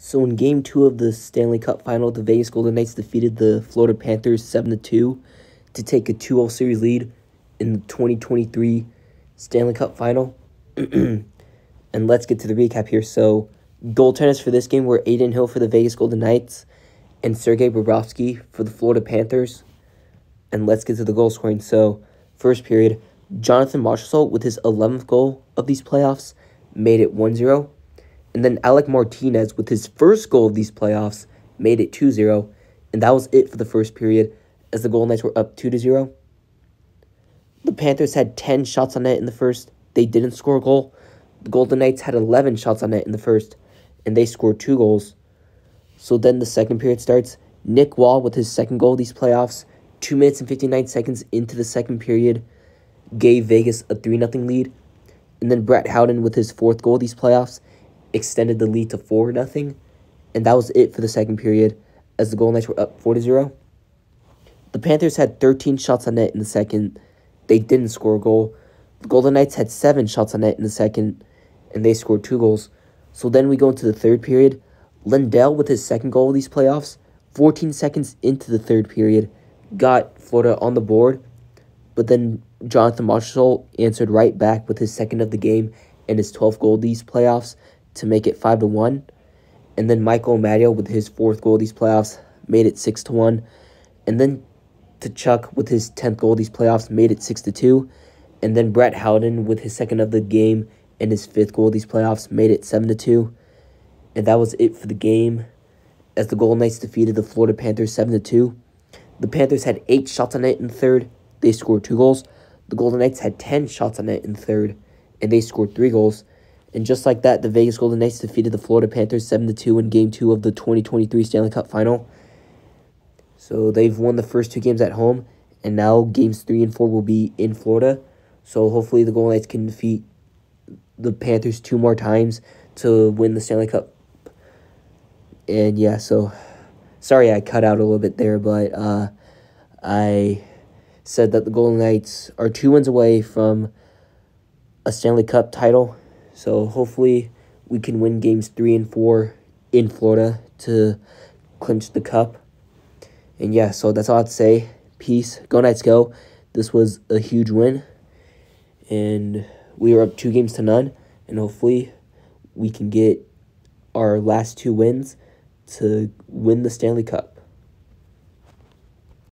So in game two of the Stanley Cup final, the Vegas Golden Knights defeated the Florida Panthers 7 2 to take a 2 0 series lead in the 2023 Stanley Cup final. and let's get to the recap here. So, goaltenders for this game were Adin Hill for the Vegas Golden Knights and Sergei Bobrovsky for the Florida Panthers. And let's get to the goal scoring. So, first period, Jonathan Marchessault with his 11th goal of these playoffs made it 1 0. And then Alec Martinez, with his first goal of these playoffs, made it 2 0. And that was it for the first period, as the Golden Knights were up 2 0. The Panthers had 10 shots on net in the first. They didn't score a goal. The Golden Knights had 11 shots on net in the first, and they scored two goals. So then the second period starts. Nick Wall with his second goal of these playoffs, 2 minutes and 59 seconds into the second period, gave Vegas a 3 0 lead. And then Brett Howden with his fourth goal of these playoffs extended the lead to 4 nothing, and that was it for the second period as the Golden Knights were up 4 to 0. The Panthers had 13 shots on net in the second. They didn't score a goal. The Golden Knights had 7 shots on net in the second, and they scored 2 goals. So then we go into the third period. Lundell, with his second goal of these playoffs, 14 seconds into the third period, got Florida on the board. But then Jonathan Marchessault answered right back with his second of the game and his 12th goal these playoffs to make it 5 to 1. And then Michael Amadio with his fourth goal these playoffs made it 6 to 1. And then Tkachuk with his 10th goal these playoffs made it 6 to 2. And then Brett Howden with his second of the game and his fifth goal these playoffs made it 7 to 2. And that was it for the game as the Golden Knights defeated the Florida Panthers 7 to 2. The Panthers had 8 shots on net in the third. They scored 2 goals. The Golden Knights had 10 shots on net in the third and they scored 3 goals. And just like that, the Vegas Golden Knights defeated the Florida Panthers 7 2 in Game 2 of the 2023 Stanley Cup Final. So they've won the first two games at home, and now Games 3 and 4 will be in Florida. So hopefully the Golden Knights can defeat the Panthers two more times to win the Stanley Cup. And yeah, so sorry I cut out a little bit there, but uh, I said that the Golden Knights are two wins away from a Stanley Cup title so hopefully we can win games three and four in Florida to clinch the cup. And yeah, so that's all I'd say. Peace. Go Knights go. This was a huge win. And we are up two games to none. And hopefully we can get our last two wins to win the Stanley Cup.